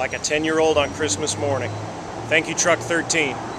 like a 10 year old on Christmas morning. Thank you, Truck 13.